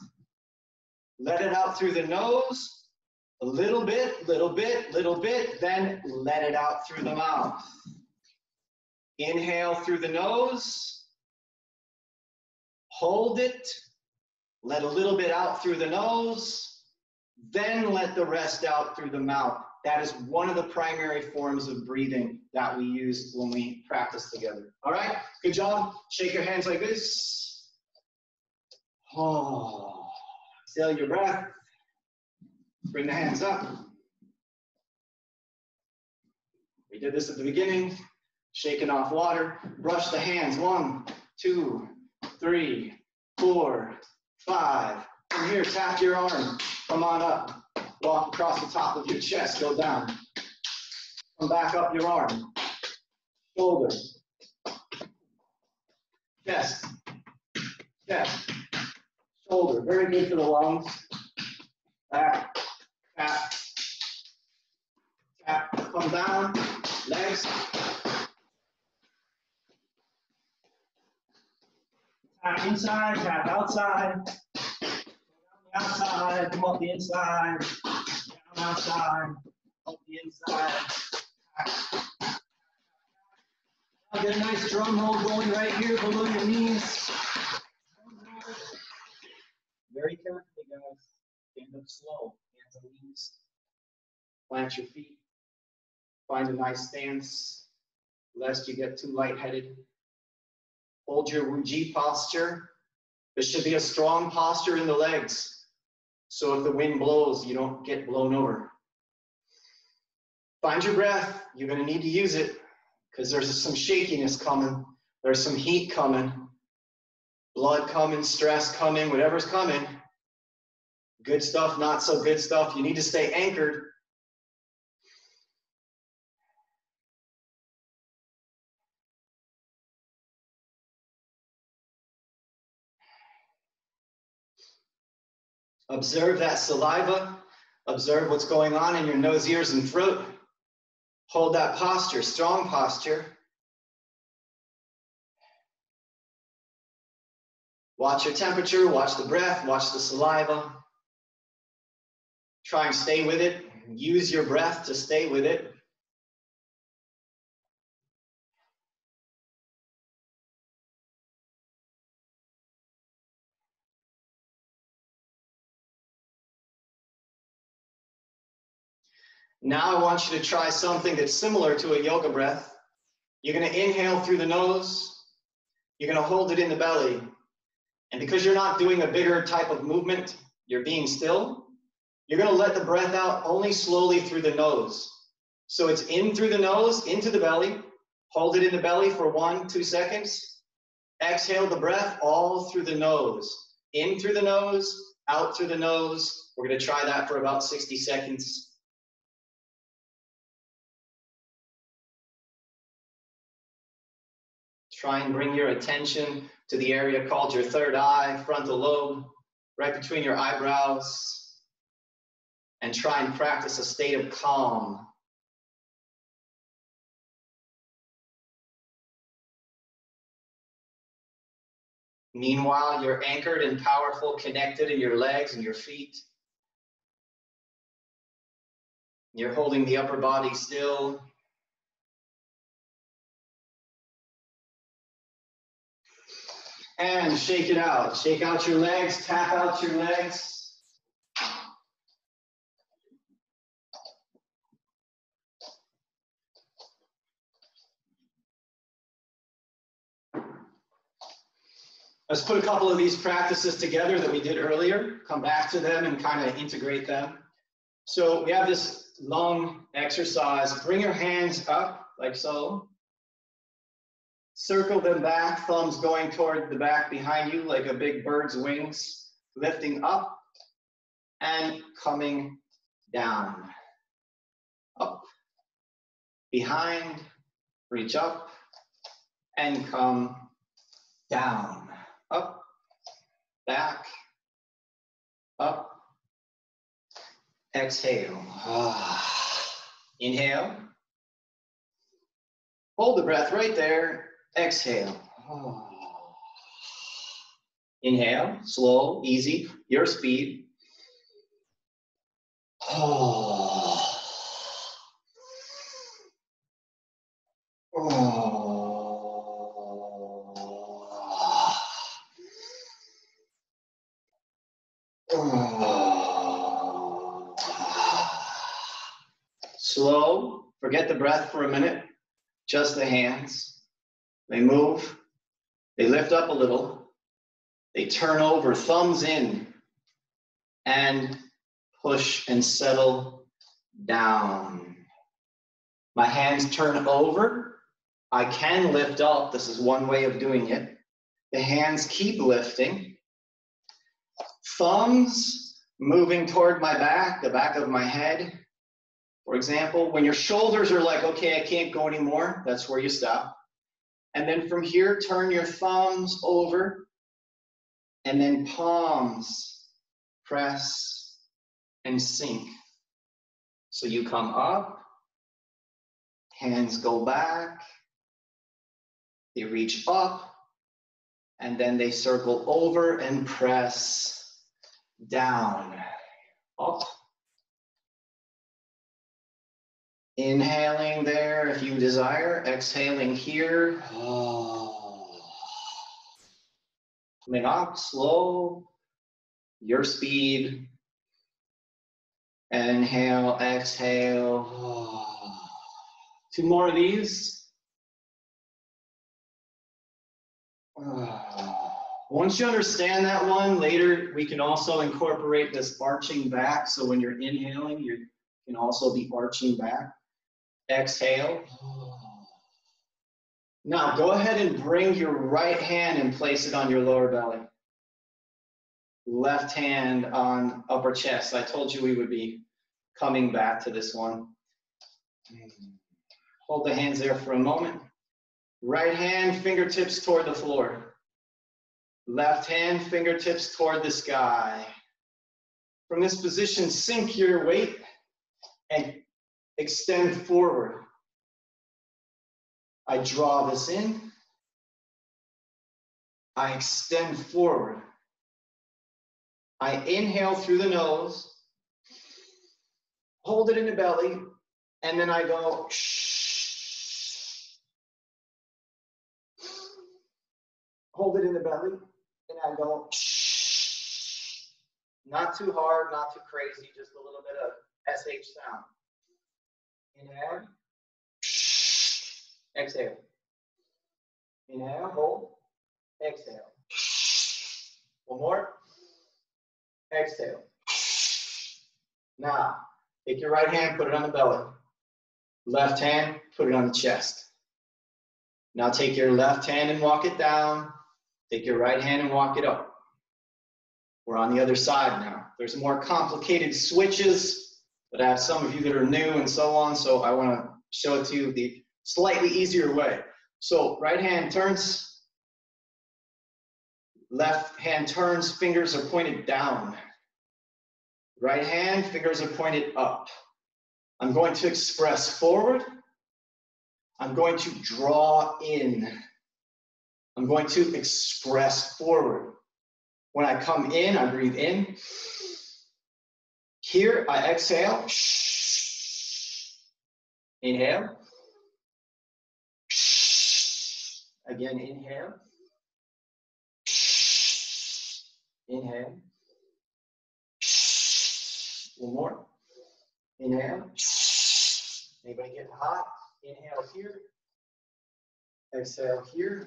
Let it out through the nose, a little bit, little bit, little bit, then let it out through the mouth. Inhale through the nose, hold it, let a little bit out through the nose, then let the rest out through the mouth. That is one of the primary forms of breathing that we use when we practice together. All right, good job. Shake your hands like this. Oh, exhale your breath. Bring the hands up. We did this at the beginning. Shaking off water. Brush the hands. One, two, three, four, five. From here, tap your arm. Come on up. Walk across the top of your chest. Go down. Come back up your arm. Shoulder. Chest. Chest. Shoulder. Very good for the lungs. Back. Tap. Tap. Come down. Legs. Tap inside, tap outside. Outside, come up the inside. Down outside, up the inside. Now get a nice drum roll going right here below your knees. Very carefully, guys. Stand up slow, on knees. Plant your feet. Find a nice stance, lest you get too lightheaded. Hold your Wuji posture. This should be a strong posture in the legs. So if the wind blows, you don't get blown over. Find your breath. You're going to need to use it because there's some shakiness coming. There's some heat coming. Blood coming, stress coming, whatever's coming. Good stuff, not so good stuff. You need to stay anchored. Observe that saliva. Observe what's going on in your nose, ears, and throat. Hold that posture, strong posture. Watch your temperature, watch the breath, watch the saliva. Try and stay with it. Use your breath to stay with it. Now I want you to try something that's similar to a yoga breath. You're going to inhale through the nose. You're going to hold it in the belly. And because you're not doing a bigger type of movement, you're being still, you're going to let the breath out only slowly through the nose. So it's in through the nose, into the belly. Hold it in the belly for one, two seconds. Exhale the breath all through the nose. In through the nose, out through the nose. We're going to try that for about 60 seconds. Try and bring your attention to the area called your third eye, frontal lobe, right between your eyebrows. And try and practice a state of calm. Meanwhile, you're anchored and powerful, connected in your legs and your feet. You're holding the upper body still. And shake it out. Shake out your legs, tap out your legs. Let's put a couple of these practices together that we did earlier, come back to them and kind of integrate them. So we have this long exercise. Bring your hands up like so. Circle them back, thumbs going toward the back behind you like a big bird's wings, lifting up and coming down. Up, behind, reach up, and come down. Back, up, exhale. Ah. Inhale. Hold the breath right there. Exhale. Ah. Inhale, slow, easy, your speed. Oh. Forget the breath for a minute, just the hands. They move, they lift up a little, they turn over, thumbs in, and push and settle down. My hands turn over. I can lift up. This is one way of doing it. The hands keep lifting. Thumbs moving toward my back, the back of my head. For example, when your shoulders are like, okay, I can't go anymore, that's where you stop. And then from here, turn your thumbs over and then palms press and sink. So you come up, hands go back, they reach up, and then they circle over and press down, up. Inhaling there if you desire, exhaling here. Ah. Coming up slow, your speed. Inhale, exhale. Two more of these. Ah. Once you understand that one, later we can also incorporate this arching back. So when you're inhaling, you can also be arching back. Exhale. Now go ahead and bring your right hand and place it on your lower belly. Left hand on upper chest. I told you we would be coming back to this one. Hold the hands there for a moment. Right hand, fingertips toward the floor. Left hand, fingertips toward the sky. From this position, sink your weight and extend forward. I draw this in. I extend forward. I inhale through the nose, hold it in the belly, and then I go. Hold it in the belly, and I go. Not too hard, not too crazy, just a little bit of SH sound. Inhale. Exhale. Inhale, hold. Exhale. One more. Exhale. Now, take your right hand, put it on the belly. Left hand, put it on the chest. Now take your left hand and walk it down. Take your right hand and walk it up. We're on the other side now. There's more complicated switches, but I have some of you that are new and so on, so I want to show it to you the slightly easier way. So right hand turns, left hand turns, fingers are pointed down. Right hand, fingers are pointed up. I'm going to express forward. I'm going to draw in. I'm going to express forward. When I come in, I breathe in. Here, I exhale. Inhale. Again, inhale. Inhale. One more. Inhale. Anybody getting hot? Inhale here. Exhale here.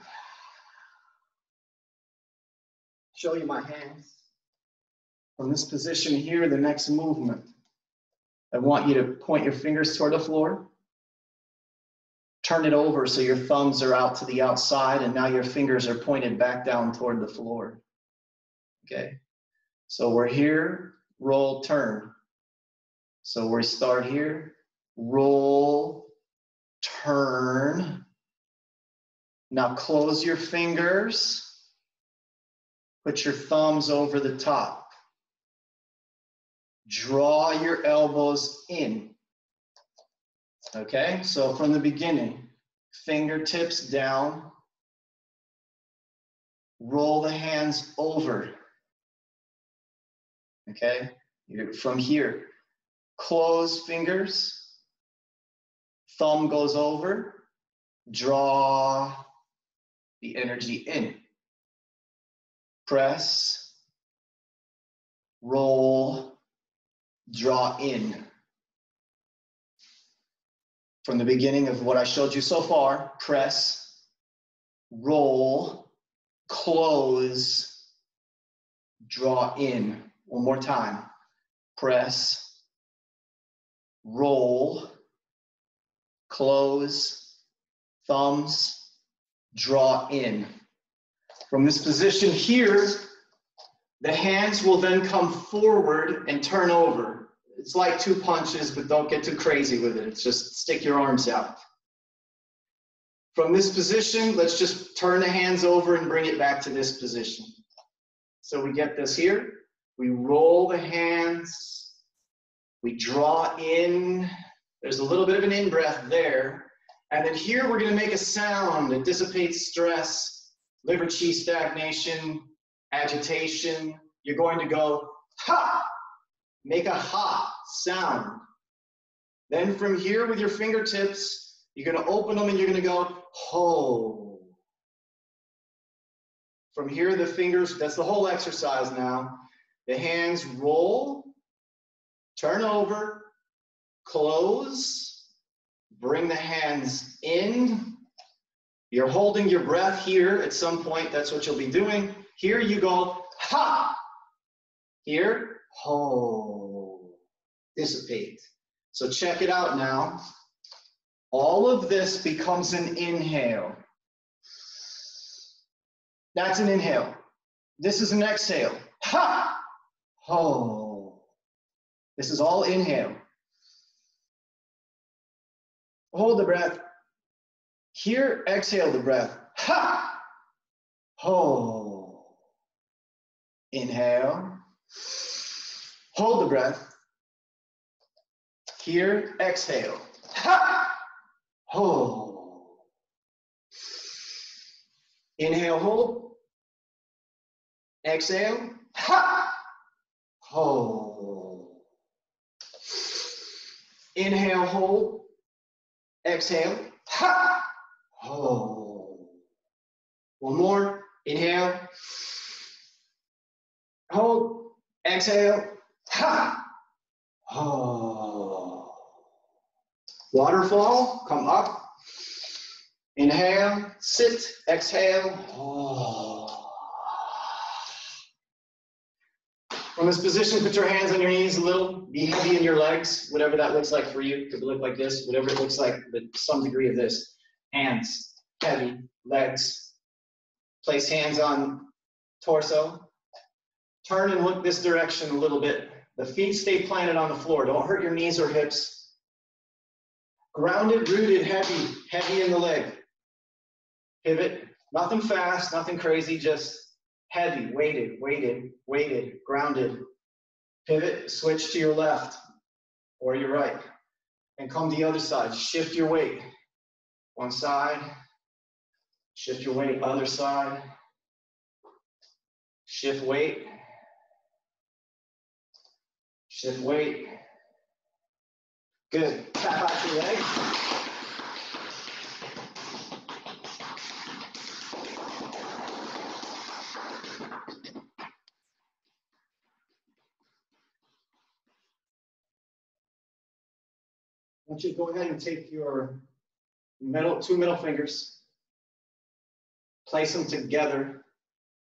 Show you my hands. From this position here, the next movement. I want you to point your fingers toward the floor. Turn it over so your thumbs are out to the outside and now your fingers are pointed back down toward the floor. Okay, so we're here, roll, turn. So we start here, roll, turn. Now close your fingers. Put your thumbs over the top. Draw your elbows in. Okay, so from the beginning, fingertips down. Roll the hands over. Okay, from here, close fingers. Thumb goes over. Draw the energy in press, roll, draw in. From the beginning of what I showed you so far, press, roll, close, draw in. One more time. Press, roll, close, thumbs, draw in. From this position here, the hands will then come forward and turn over. It's like two punches, but don't get too crazy with it. It's just stick your arms out. From this position, let's just turn the hands over and bring it back to this position. So we get this here. We roll the hands. We draw in. There's a little bit of an in-breath there. And then here we're going to make a sound that dissipates stress liver chi stagnation, agitation, you're going to go ha, make a ha sound. Then from here with your fingertips, you're going to open them and you're going to go ho. From here, the fingers, that's the whole exercise now. The hands roll, turn over, close, bring the hands in, you're holding your breath here at some point. That's what you'll be doing. Here you go, ha. Here, ho. Dissipate. So check it out now. All of this becomes an inhale. That's an inhale. This is an exhale. Ha! Ho. This is all inhale. Hold the breath. Here, exhale the breath. Ha! Ho. Inhale. Hold the breath. Here, exhale. Ha! Ho. Inhale, hold. Exhale. Ha! Ho. Inhale, hold. Exhale. Ha! Oh. One more. Inhale. Hold. Exhale. Ha. Oh. Waterfall. Come up. Inhale. Sit. Exhale. Oh. From this position, put your hands on your knees a little. Be heavy in your legs, whatever that looks like for you. Could look like this, whatever it looks like, but some degree of this hands, heavy, legs. Place hands on torso. Turn and look this direction a little bit. The feet stay planted on the floor. Don't hurt your knees or hips. Grounded, rooted, heavy, heavy in the leg. Pivot, nothing fast, nothing crazy, just heavy, weighted, weighted, weighted, grounded. Pivot, switch to your left or your right. And come to the other side. Shift your weight. One side, shift your weight, other side. Shift weight. Shift weight. Good. Tap out your leg. I want you to go ahead and take your middle, two middle fingers, place them together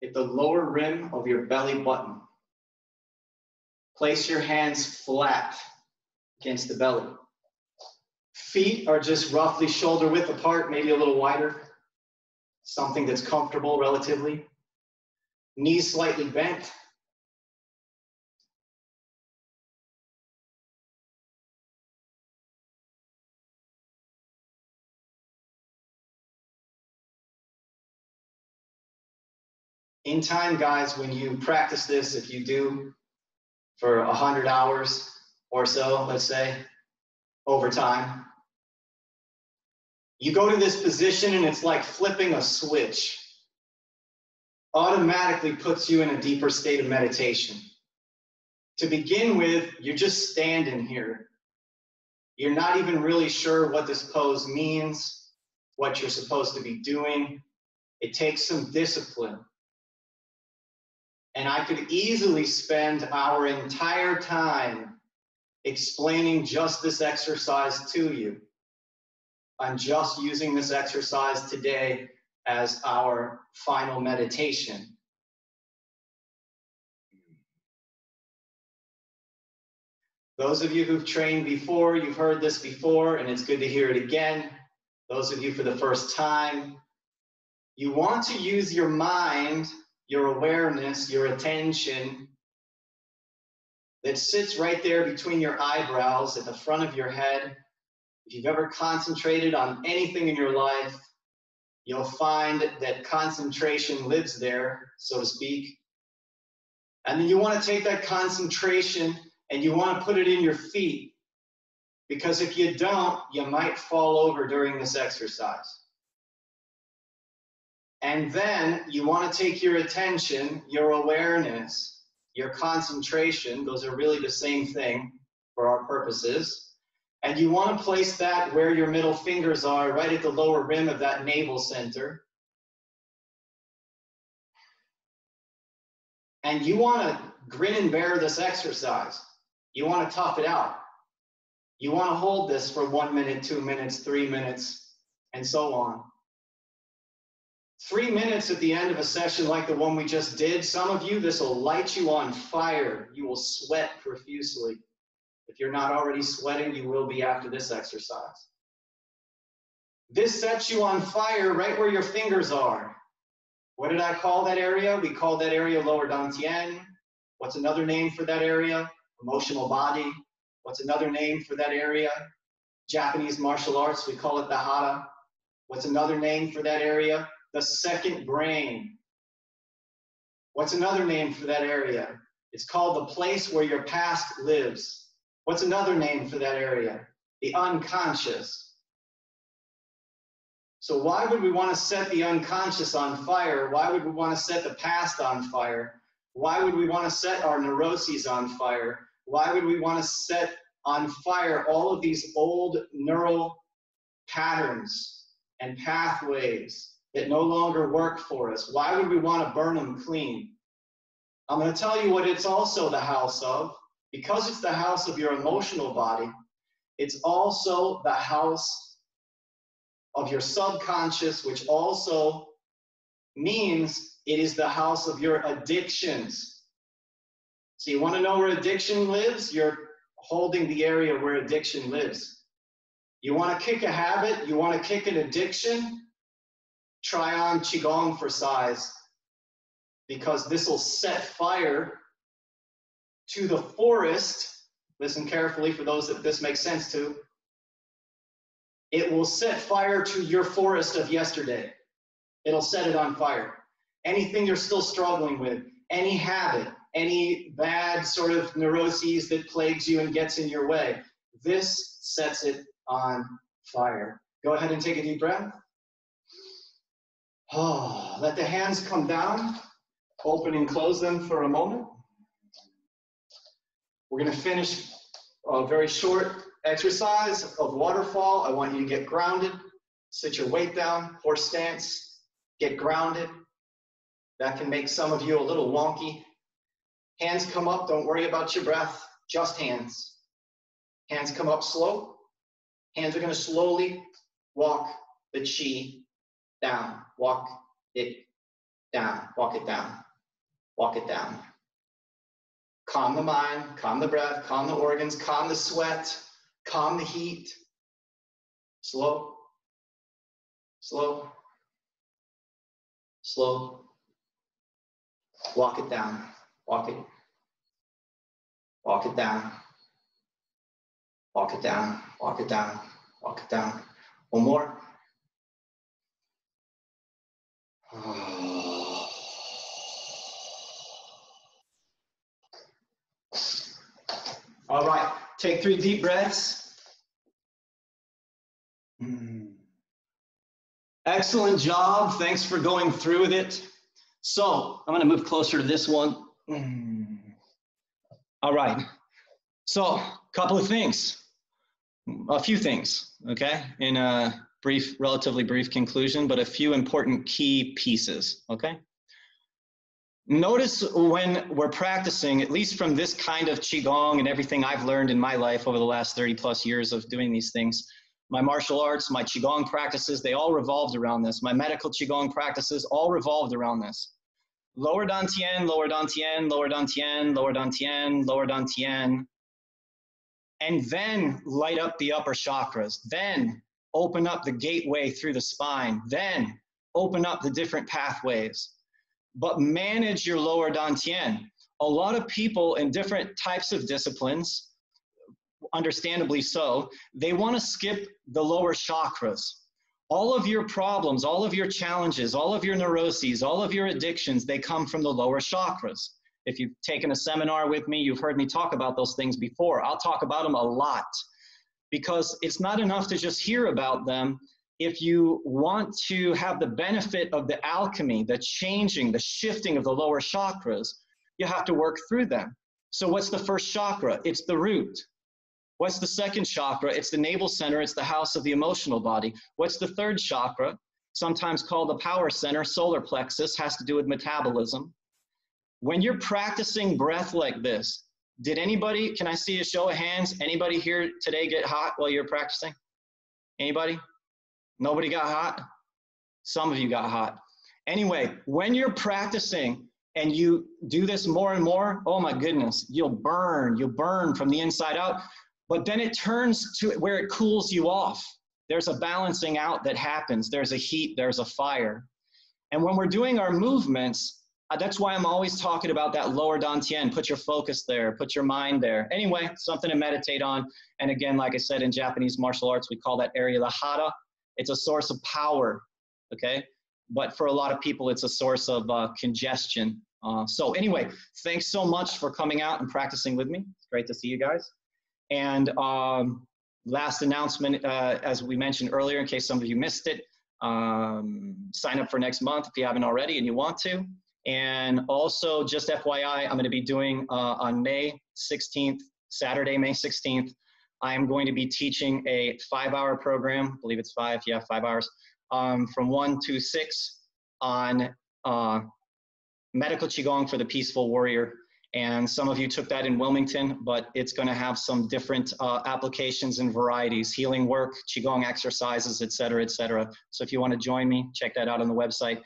at the lower rim of your belly button. Place your hands flat against the belly. Feet are just roughly shoulder width apart, maybe a little wider. Something that's comfortable relatively. Knees slightly bent. in time, guys, when you practice this, if you do for 100 hours or so, let's say, over time, you go to this position and it's like flipping a switch. Automatically puts you in a deeper state of meditation. To begin with, you're just standing here. You're not even really sure what this pose means, what you're supposed to be doing. It takes some discipline. And I could easily spend our entire time explaining just this exercise to you. I'm just using this exercise today as our final meditation. Those of you who've trained before, you've heard this before, and it's good to hear it again. Those of you for the first time, you want to use your mind your awareness, your attention that sits right there between your eyebrows at the front of your head. If you've ever concentrated on anything in your life, you'll find that concentration lives there, so to speak. And then you want to take that concentration and you want to put it in your feet. Because if you don't, you might fall over during this exercise. And then you want to take your attention, your awareness, your concentration, those are really the same thing for our purposes. And you want to place that where your middle fingers are, right at the lower rim of that navel center. And you want to grin and bear this exercise. You want to tough it out. You want to hold this for one minute, two minutes, three minutes, and so on. Three minutes at the end of a session like the one we just did, some of you, this will light you on fire. You will sweat profusely. If you're not already sweating, you will be after this exercise. This sets you on fire right where your fingers are. What did I call that area? We call that area lower dantian. What's another name for that area? Emotional body. What's another name for that area? Japanese martial arts, we call it the. What's another name for that area? The second brain. What's another name for that area? It's called the place where your past lives. What's another name for that area? The unconscious. So, why would we want to set the unconscious on fire? Why would we want to set the past on fire? Why would we want to set our neuroses on fire? Why would we want to set on fire all of these old neural patterns and pathways that no longer work for us. Why would we want to burn them clean? I'm going to tell you what it's also the house of. Because it's the house of your emotional body, it's also the house of your subconscious, which also means it is the house of your addictions. So, you want to know where addiction lives? You're holding the area where addiction lives. You want to kick a habit? You want to kick an addiction? Try on Qigong for size because this will set fire to the forest. Listen carefully for those that this makes sense to. It will set fire to your forest of yesterday. it'll set it on fire. Anything you're still struggling with, any habit, any bad sort of neuroses that plagues you and gets in your way, this sets it on fire. Go ahead and take a deep breath. Oh, let the hands come down. Open and close them for a moment. We're going to finish a very short exercise of waterfall. I want you to get grounded. Sit your weight down, horse stance, get grounded. That can make some of you a little wonky. Hands come up, don't worry about your breath, just hands. Hands come up slow. Hands are going to slowly walk the chi down. Walk it down. Walk it down. Walk it down. Calm the mind, calm the breath, calm the organs, calm the sweat, calm the heat. Slow, slow, slow. Walk it down. Walk it. Walk it down. Walk it down. Walk it down. Walk it down. One more. [SIGHS] All right, take three deep breaths. Mm. Excellent job. Thanks for going through with it. So I'm going to move closer to this one. Mm. All right. So a couple of things, a few things, okay, in a brief, relatively brief conclusion, but a few important key pieces, okay? Notice when we're practicing, at least from this kind of Qigong and everything I've learned in my life over the last 30 plus years of doing these things, my martial arts, my Qigong practices, they all revolved around this. My medical Qigong practices all revolved around this. Lower Dantian, lower Dantian, lower Dantian, lower Dantian, lower Dantian. And then light up the upper chakras. Then open up the gateway through the spine. Then open up the different pathways but manage your lower dantian. A lot of people in different types of disciplines, understandably so, they want to skip the lower chakras. All of your problems, all of your challenges, all of your neuroses, all of your addictions, they come from the lower chakras. If you've taken a seminar with me, you've heard me talk about those things before. I'll talk about them a lot because it's not enough to just hear about them if you want to have the benefit of the alchemy, the changing, the shifting of the lower chakras, you have to work through them. So, what's the first chakra? It's the root. What's the second chakra? It's the navel center, it's the house of the emotional body. What's the third chakra? Sometimes called the power center, solar plexus, has to do with metabolism. When you're practicing breath like this, did anybody, can I see a show of hands? Anybody here today get hot while you're practicing? Anybody? Nobody got hot? Some of you got hot. Anyway, when you're practicing and you do this more and more, oh my goodness, you'll burn. You'll burn from the inside out. But then it turns to where it cools you off. There's a balancing out that happens. There's a heat, there's a fire. And when we're doing our movements, uh, that's why I'm always talking about that lower dantian. Put your focus there, put your mind there. Anyway, something to meditate on. And again, like I said, in Japanese martial arts, we call that area the hara, it's a source of power, okay? But for a lot of people, it's a source of uh, congestion. Uh, so anyway, thanks so much for coming out and practicing with me. It's great to see you guys. And um, last announcement, uh, as we mentioned earlier, in case some of you missed it, um, sign up for next month if you haven't already and you want to. And also, just FYI, I'm going to be doing uh, on May 16th, Saturday, May 16th, I am going to be teaching a five hour program, I believe it's five, yeah, five hours, um, from one to six on uh, medical Qigong for the peaceful warrior. And some of you took that in Wilmington, but it's going to have some different uh, applications and varieties, healing work, Qigong exercises, et cetera, et cetera. So if you want to join me, check that out on the website.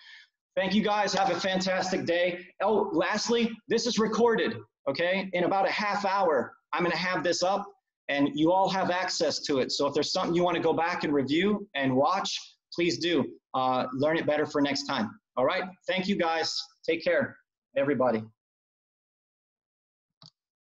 Thank you guys. Have a fantastic day. Oh, lastly, this is recorded, okay? In about a half hour, I'm going to have this up and you all have access to it. So if there's something you want to go back and review and watch, please do. Uh, learn it better for next time. All right. Thank you guys. Take care, everybody.